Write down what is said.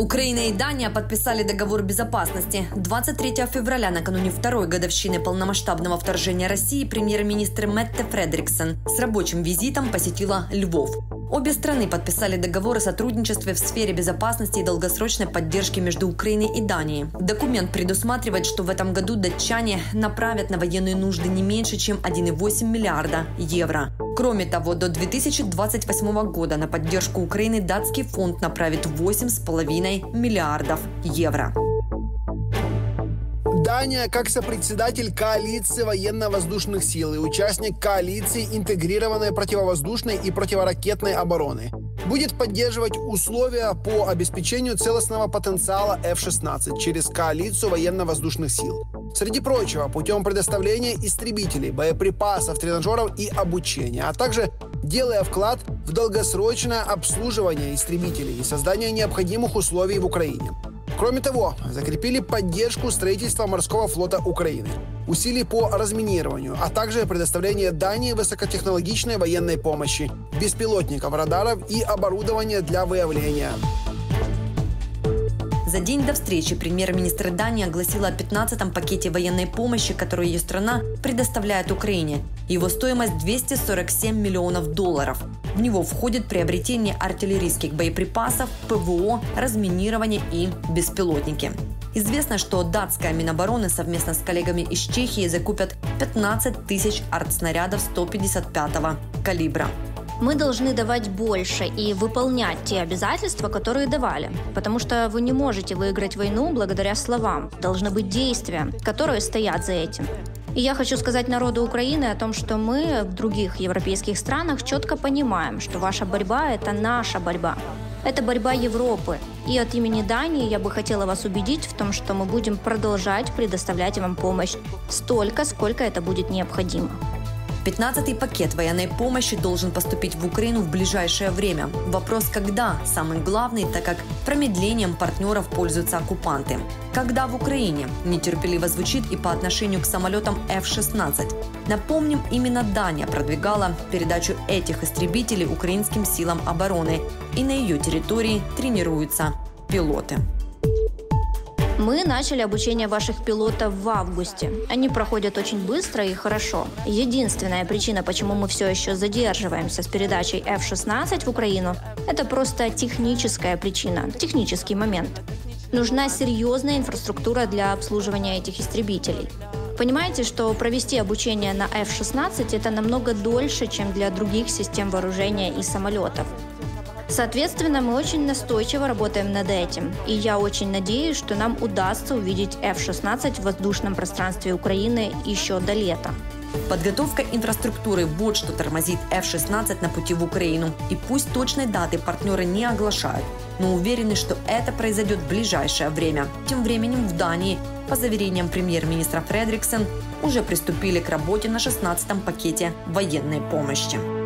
Украина и Дания подписали договор безопасности. 23 февраля, накануне второй годовщины полномасштабного вторжения России, премьер-министр Метте Фредриксон с рабочим визитом посетила Львов. Обе страны подписали договор о сотрудничестве в сфере безопасности и долгосрочной поддержки между Украиной и Данией. Документ предусматривает, что в этом году датчане направят на военные нужды не меньше, чем 1,8 миллиарда евро. Кроме того, до 2028 года на поддержку Украины датский фонд направит 8,5 миллиардов евро. Дания как сопредседатель коалиции военно-воздушных сил и участник коалиции интегрированной противовоздушной и противоракетной обороны будет поддерживать условия по обеспечению целостного потенциала F-16 через коалицию военно-воздушных сил. Среди прочего, путем предоставления истребителей, боеприпасов, тренажеров и обучения, а также делая вклад в долгосрочное обслуживание истребителей и создание необходимых условий в Украине. Кроме того, закрепили поддержку строительства морского флота Украины, усилий по разминированию, а также предоставление Дании высокотехнологичной военной помощи, беспилотников, радаров и оборудования для выявления. За день до встречи премьер-министр Дании огласила о 15-м пакете военной помощи, которую ее страна предоставляет Украине. Его стоимость 247 миллионов долларов. В него входит приобретение артиллерийских боеприпасов, ПВО, разминирование и беспилотники. Известно, что датская Минобороны совместно с коллегами из Чехии закупят 15 тысяч артснарядов 155 калибра мы должны давать больше и выполнять те обязательства, которые давали. Потому что вы не можете выиграть войну благодаря словам. Должны быть действия, которые стоят за этим. И я хочу сказать народу Украины о том, что мы в других европейских странах четко понимаем, что ваша борьба – это наша борьба. Это борьба Европы. И от имени Дании я бы хотела вас убедить в том, что мы будем продолжать предоставлять вам помощь столько, сколько это будет необходимо. 15-й пакет военной помощи должен поступить в Украину в ближайшее время. Вопрос «когда» самый главный, так как промедлением партнеров пользуются оккупанты. Когда в Украине? Нетерпеливо звучит и по отношению к самолетам F-16. Напомним, именно Дания продвигала передачу этих истребителей украинским силам обороны. И на ее территории тренируются пилоты. Мы начали обучение ваших пилотов в августе. Они проходят очень быстро и хорошо. Единственная причина, почему мы все еще задерживаемся с передачей F-16 в Украину, это просто техническая причина, технический момент. Нужна серьезная инфраструктура для обслуживания этих истребителей. Понимаете, что провести обучение на F-16 это намного дольше, чем для других систем вооружения и самолетов. Соответственно, мы очень настойчиво работаем над этим. И я очень надеюсь, что нам удастся увидеть F-16 в воздушном пространстве Украины еще до лета. Подготовка инфраструктуры – вот что тормозит F-16 на пути в Украину. И пусть точной даты партнеры не оглашают, но уверены, что это произойдет в ближайшее время. Тем временем в Дании, по заверениям премьер-министра Фредриксон, уже приступили к работе на 16-м пакете военной помощи.